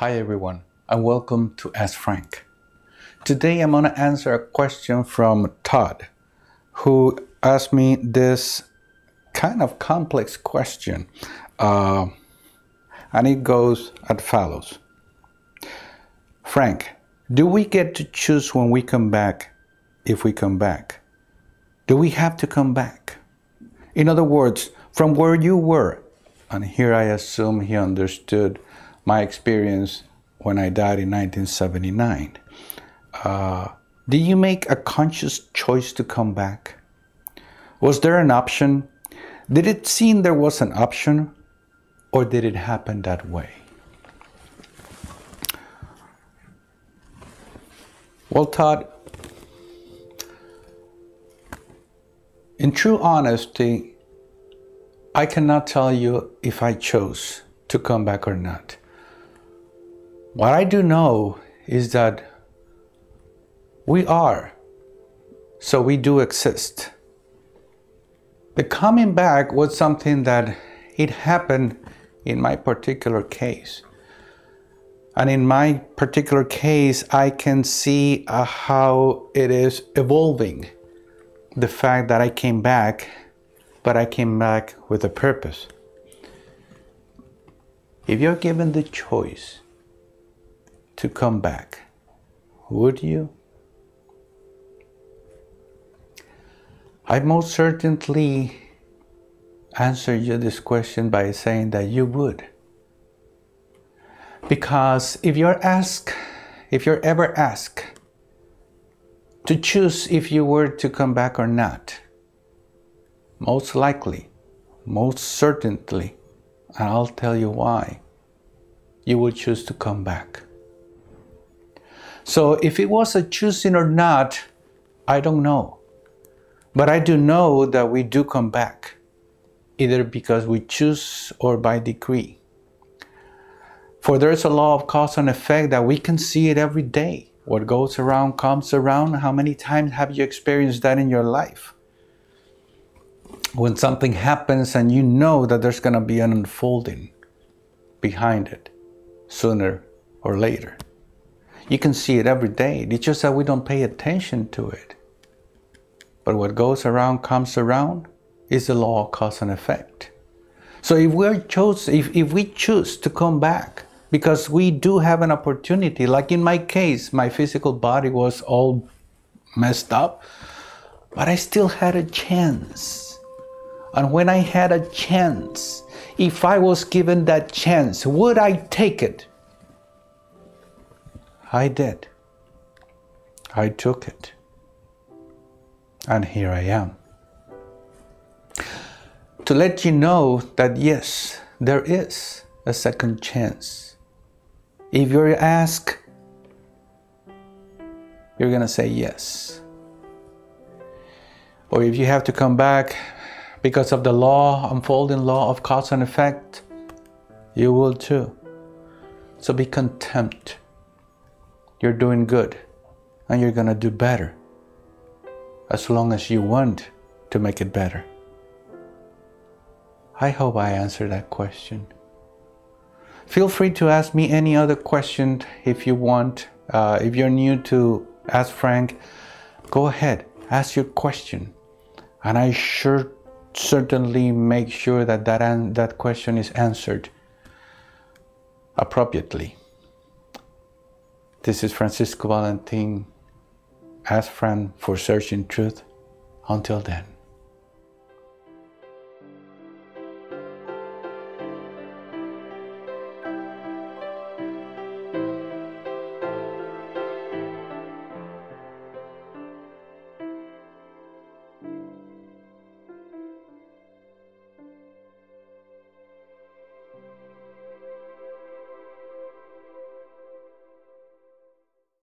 Hi everyone, and welcome to Ask Frank. Today I'm going to answer a question from Todd, who asked me this kind of complex question, uh, and it goes as follows Frank, do we get to choose when we come back if we come back? Do we have to come back? In other words, from where you were, and here I assume he understood my experience when I died in 1979. Uh, did you make a conscious choice to come back? Was there an option? Did it seem there was an option, or did it happen that way? Well, Todd, in true honesty, I cannot tell you if I chose to come back or not. What I do know is that we are, so we do exist. The coming back was something that it happened in my particular case. And in my particular case, I can see uh, how it is evolving. The fact that I came back, but I came back with a purpose. If you're given the choice to come back, would you? I most certainly answer you this question by saying that you would. Because if you're asked, if you're ever asked to choose if you were to come back or not, most likely, most certainly, and I'll tell you why, you would choose to come back. So if it was a choosing or not, I don't know. But I do know that we do come back, either because we choose or by decree. For there is a law of cause and effect that we can see it every day. What goes around comes around. How many times have you experienced that in your life? When something happens and you know that there's going to be an unfolding behind it sooner or later. You can see it every day. It's just that we don't pay attention to it. But what goes around comes around is the law of cause and effect. So if we choose, if, if we choose to come back, because we do have an opportunity, like in my case, my physical body was all messed up, but I still had a chance. And when I had a chance, if I was given that chance, would I take it? I did. I took it. And here I am. To let you know that yes, there is a second chance. If you're asked, you're going to say yes. Or if you have to come back because of the law, unfolding law of cause and effect, you will too. So be content you're doing good and you're going to do better as long as you want to make it better. I hope I answered that question. Feel free to ask me any other question if you want. Uh, if you're new to Ask Frank, go ahead, ask your question. And I sure certainly make sure that that, that question is answered appropriately. This is Francisco Valentin. Ask Frank for searching truth. Until then.